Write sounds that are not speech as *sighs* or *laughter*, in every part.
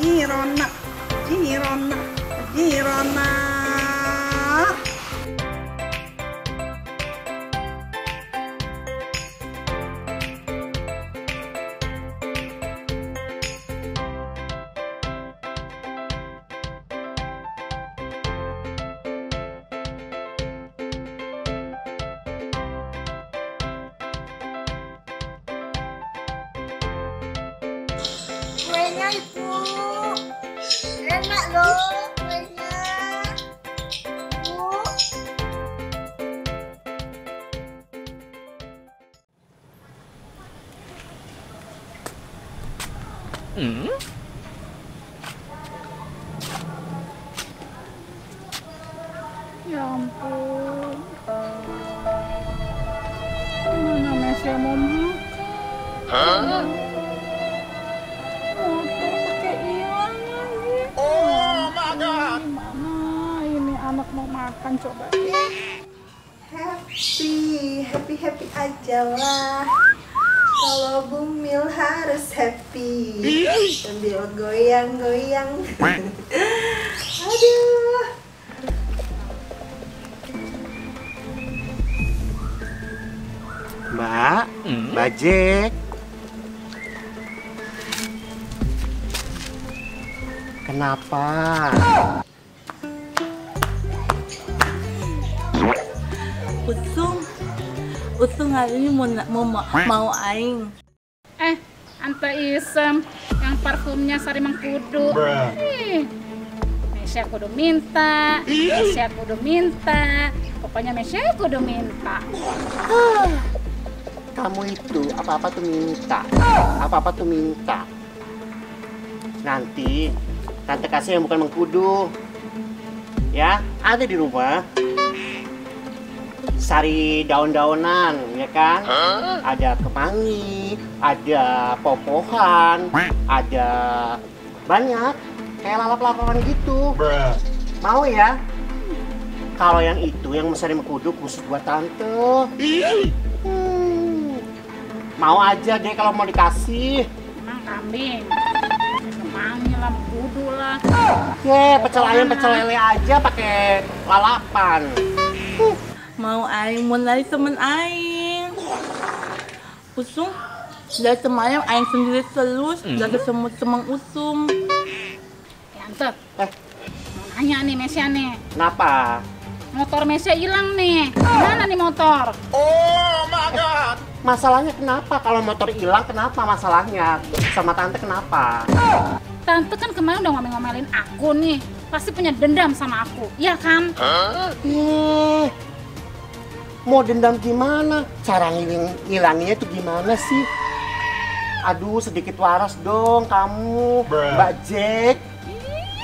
Gironna, gironna, gironna. Bring enak loh kuenya. Bu. Ya ampun. Mana Messi mau makan? Mau makan coba? Happy, happy, happy aja lah. Kalau bumil harus happy sambil goyang-goyang. Aduh. Mbak, Mbak Jack. Kenapa? Usung Usung hari ini mau mau mau, mau aing Eh, Ante Isem yang parfumnya Sari Mengkudu. Ih, Mesya kudu minta, Mesya kudu minta, pokoknya Mesya kudu minta. *sighs* Kamu itu apa-apa tuh minta. Apa-apa tuh minta. Nanti tante kasih yang bukan mengkudu. Ya, ada di rumah. Sari daun-daunan, ya kan? Ada kemangi, ada popohan, ada banyak kayak lalap-lalapan gitu. Mau ya? Kalau yang itu yang sari mengkudu khusus buat tante. Hmm. Mau aja deh kalau mau dikasih. Emang kambing, kemangi lah, kudu lah. Ye, pecel ayam, pecel lele aja pakai lalapan. Mau aing mau dari temen aing Usung dari temen aing sendiri terus dari semut semang usung Ya Ante, Eh, mau nanya nih Mesya nih, kenapa? motor Mesya hilang nih. Mana nih motor? Masalahnya kenapa? Kalau motor hilang, kenapa masalahnya? Sama tante kenapa? Tante kan kemarin udah ngomel-ngomelin aku nih, pasti punya dendam sama aku, iya kan? Eh, mau dendam gimana? Cara ngiling, ngilanginnya itu gimana sih? Aduh, sedikit waras dong kamu, Mbak Jack.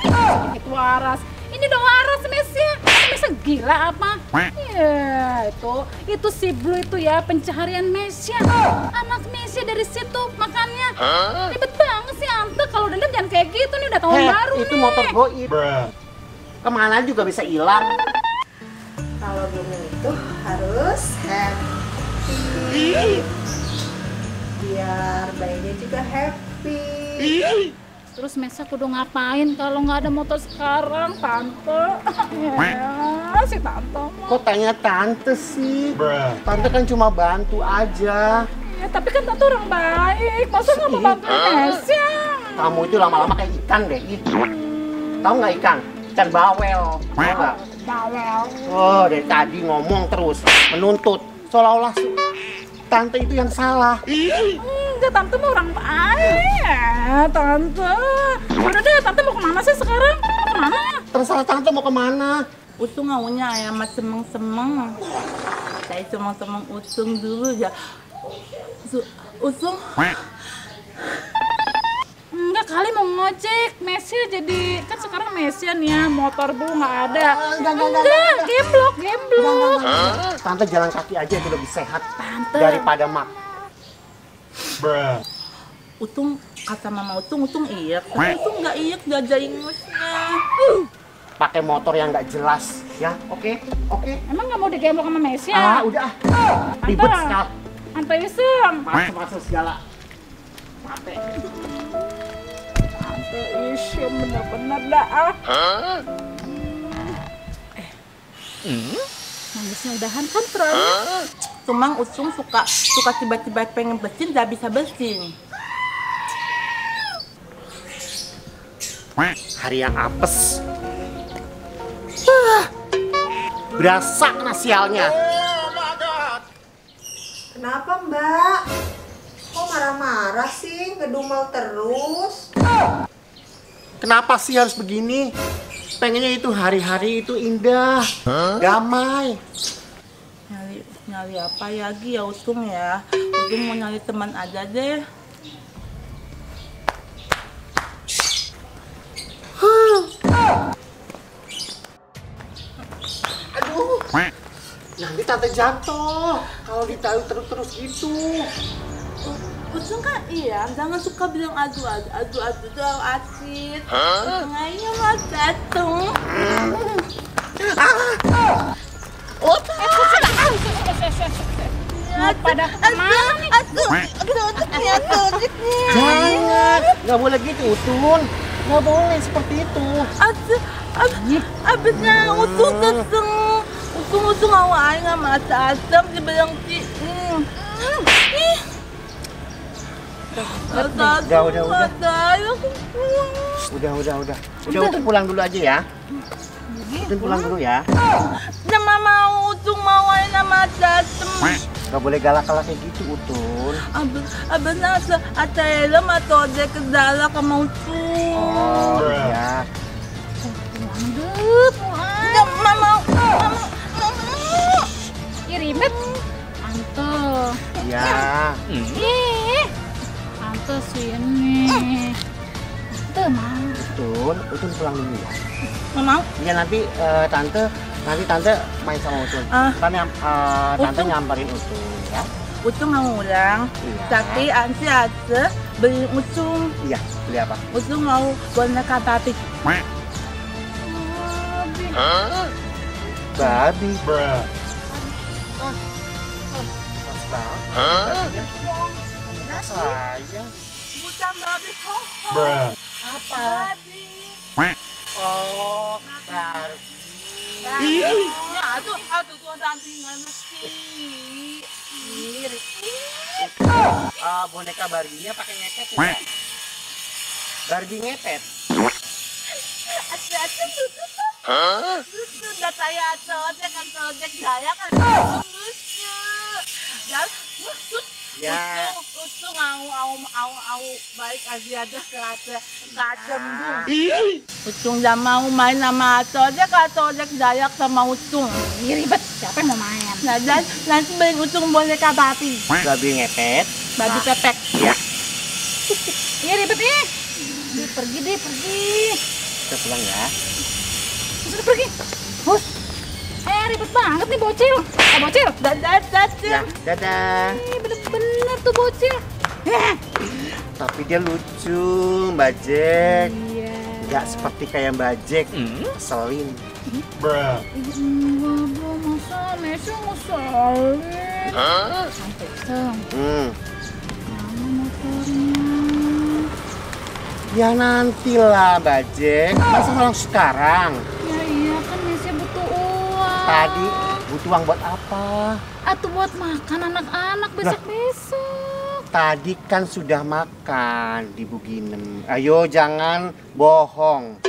Sedikit waras. Ini udah waras Mesya. Mesya gila apa? Ya itu, itu si Blue itu ya pencaharian Mesya. Anak Mesya dari situ makannya. Ribet banget sih Ante kalau dendam jangan kayak gitu nih udah tahun Heh, baru itu nih. motor goib. Ke mana juga bisa hilang. Kalau bumil itu harus happy. Biar bayinya juga happy. Terus Mesya kudu ngapain kalau nggak ada motor sekarang, Tante? Ya, si Tante mah. Kok tanya tante sih? Tante kan cuma bantu aja. Ya, tapi kan Tante orang baik. Masa nggak mau bantuin Mesya? Kamu itu lama-lama kayak ikan deh, itu. Tahu nggak ikan? Ikan bawel. Tahu nggak? Oh, dari tadi ngomong terus, menuntut. Seolah-olah tante itu yang salah. Enggak, tante mah orang baik. Tante. Udah deh, tante mau ke mana sih sekarang? Mau ke mana? Terserah tante mau ke mana. Usung ngaunya ayam semang saya semang usung dulu ya Su- usung kali mau ngojek, Messi jadi kan sekarang Messi nih ya motor bu nggak ada. Enggak, gemblok, gemblok. Tante jalan kaki aja itu lebih sehat Tante. daripada mak. Utung kata mama Utung, Utung iya. Tapi Utung nggak iya gajah ingusnya. Pakai motor yang nggak jelas, ya? Oke, oke. Emang nggak mau digemblok sama Messi Ah, ya? udah. ah. Ribet Tante. sekali. Tante Isem. Masuk-masuk segala. Isya bener-bener dah ah. Eh, nangisnya udahan kan Troy? Cuma Usung suka suka tiba-tiba pengen bersin, gak bisa bersin. Hari yang apes. Ah, Berasa kena sialnya. Kenapa mbak? Kok marah-marah sih? Ngedumel terus? Kenapa sih harus begini? Pengennya itu hari-hari itu indah, damai. Nyari, nyari apa lagi ya Usung ya? Usung mau nyari teman aja deh. Aduh, nanti tante jatuh kalau ditaruh terus-terus gitu. Usung kan iya, jangan suka bilang aduh aduh aduh aduh tuh asin. Usung aja mas dateng. Mau pada ke mana nih? Aduh, aduh, aduh, aduh, aduh. Jangan, nggak boleh gitu, Utun. Nggak boleh seperti itu. Aduh, aduh, abisnya usung seseng. Usung usung awalnya masa asam dibilang si. Hmm. Udah, udah, udah. Udah, udah, udah. Udah, Utun pulang dulu aja ya. Utun pulang dulu ya. Nama mau usung mau aja nama asam. Nggak boleh galak-galak kayak gitu, Utun. Abis, abis nasa at helm atau dalam ke mau usung. Oh, iya. Pulang. Nggak, mama, mama, mama. Ih, ribet. Tante. Iya. Tante sini. Tante mau. Utun, Utun pulang dulu ya. Mama, Iya nanti eh, tante nanti tante main sama Utun. Ah. Kan yang eh, tante Utun. nyamperin Utun ya. Usung mau ulang. Iya. Tapi ansi ada beli usung. Iya, beli apa? Usung mau boneka batik. Babi. Saya. Bukan batik kok. Apa? Oh, Barbie. Aduh, aduh, tuh nggak mesti. Ah, boneka Barbie-nya pakai ngepet ya? Barbie ngepet. Aduh, aduh, tuh, tuh, tuh. Lucu, dah saya aja, dia kan projek saya kan. Lucu. Dan, lucu. Ya. Mau, mau, baik aja ada kerasa, kacem Ucung dah mau main sama Ato aja dayak sama Ucung. Ih, ribet. Siapa yang mau main? Nah, dan nanti beli Ucung boneka babi. Babi ngepet. Babi pepek. Iya. Ih, ribet ih. Ih, pergi deh, pergi. Kita pulang ya. Sudah pergi. Hus. Eh, ribet banget nih bocil. Eh, bocil. Dadah, dadah. Ya, dadah. Ih, bener-bener tuh bocil. Eh. *laughs* Tapi dia lucu, Mbak Jack. Iya. Nggak seperti kayak Mbak Jack. Selin. Enggak dong, masa Messi ngesalin. Sampai seng. Hmm. Mana motornya? Ya nantilah, Mbak Jack. Masa langsung sekarang? Ya iya kan Messi butuh uang. Tadi butuh uang buat apa? Atau buat makan anak-anak besok-besok. Tadi kan sudah makan di Buginem. Ayo jangan bohong.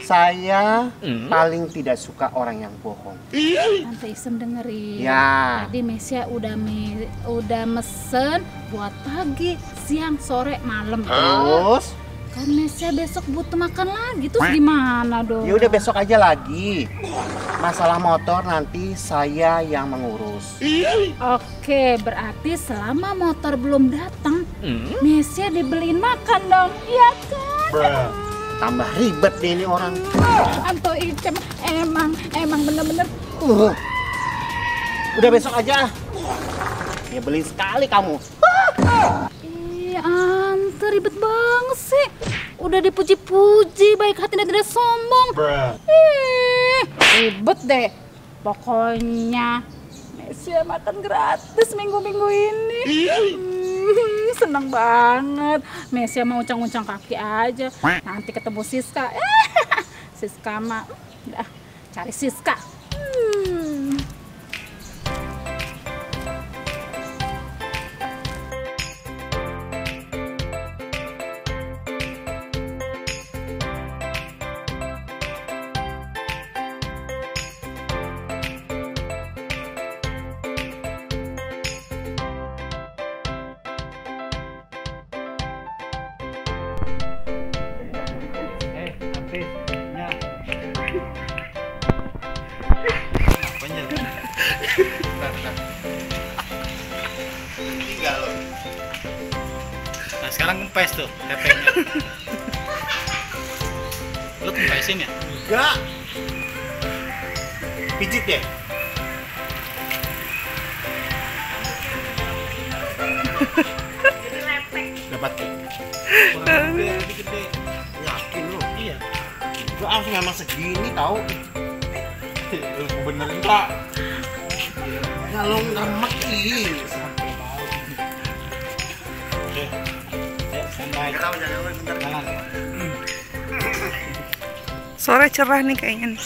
Saya paling tidak suka orang yang bohong. Tante Isem dengerin. Ya. Tadi Mesia udah me- udah mesen buat pagi, siang, sore, malam. Terus, Mesia besok butuh makan lagi. Terus gimana dong? ya udah besok aja lagi. Masalah motor nanti saya yang mengurus. Oke, berarti selama motor belum datang, Mesia dibeliin makan dong. Iya kan? Tambah ribet deh ini orang. Anto Icem emang emang bener-bener Uh. Udah besok aja. Ya beli sekali kamu. Ih, Ribet banget sih. Udah dipuji-puji, baik hati dan tidak sombong. Ih, ribet deh. Pokoknya Mesia makan gratis minggu-minggu ini. Hmm, seneng banget. Messi mau uncang-uncang kaki aja. Nanti ketemu Siska. *laughs* Siska mah, udah cari Siska. Tinggal loh. Nah, sekarang kempes tuh tepengnya. Lu kempesin ya? Enggak. Pijit deh. Dapat. Kurang gede, gede. Yakin lu? Iya. Gua harus memang segini tahu. Lu benerin pak. Kalau ngeremek ih. Oke. Standby. Sore cerah nih kayaknya nih.